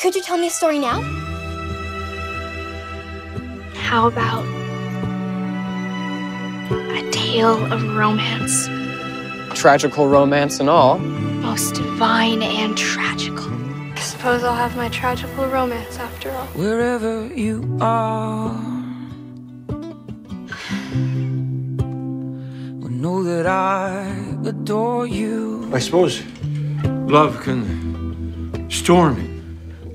Could you tell me a story now? How about a tale of romance? Tragical romance and all. Most divine and tragical. I suppose I'll have my tragical romance after all. wherever you are. Well, know that I adore you. I suppose love can storm you,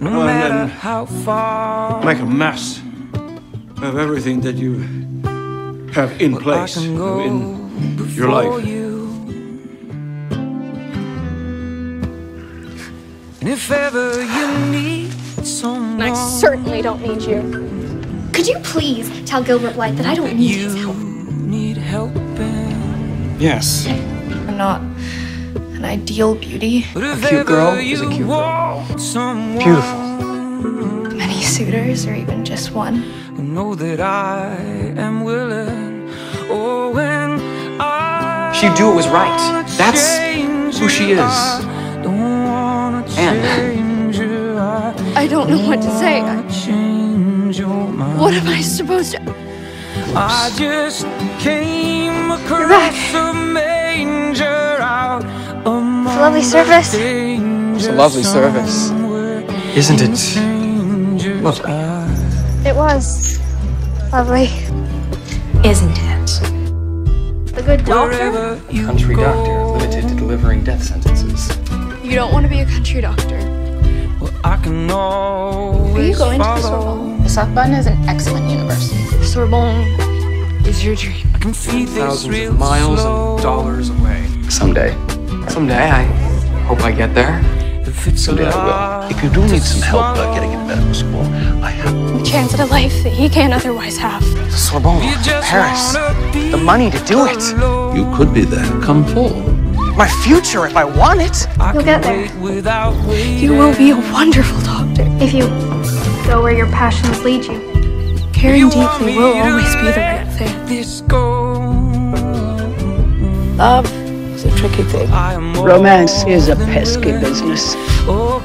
No Oh, and matter then how far. make a mess of everything that you have in I place in your life. you. And if ever you need someone, And I certainly don't need you. Could you please tell Gilbert Blythe that I don't need his help? need helping. Yes. I'm not an ideal beauty. But if cute girl ever is a you cute girl. want Beautiful. Many suitors, or even just one. Know that I am willing. Oh, when I She'd do what was right. That's who she is. I don't wanna And- change you, I I don't know what to say. I- wanna change your mind. What am I supposed to? I just came back. across a manger lovely service. It's a lovely service. Isn't it lovely? It was lovely. Isn't it? The good doctor? Country doctor, limited to delivering death sentences. You don't want to be a country doctor. Well, I can always Are you going to the. Sorbonne? The Sorbonne is an excellent university. Sorbonne is your dream. I can feed this Thousands real of miles slow. and dollars away. Someday. Someday, I hope I get there. If it's Someday I will. If you do need some help uh, swallow, getting into medical school, I have. A chance at a life that he can't otherwise have. The Sorbonne, Paris. The money to do it. You could be there. Come full. My future, if I want it. I You'll can get there. wait Without waiting. You will be a wonderful doctor. If you go where your passions lead you. Caring You deeply will always be the right thing. This go. Love is a tricky thing. Romance is a pesky business. Oh,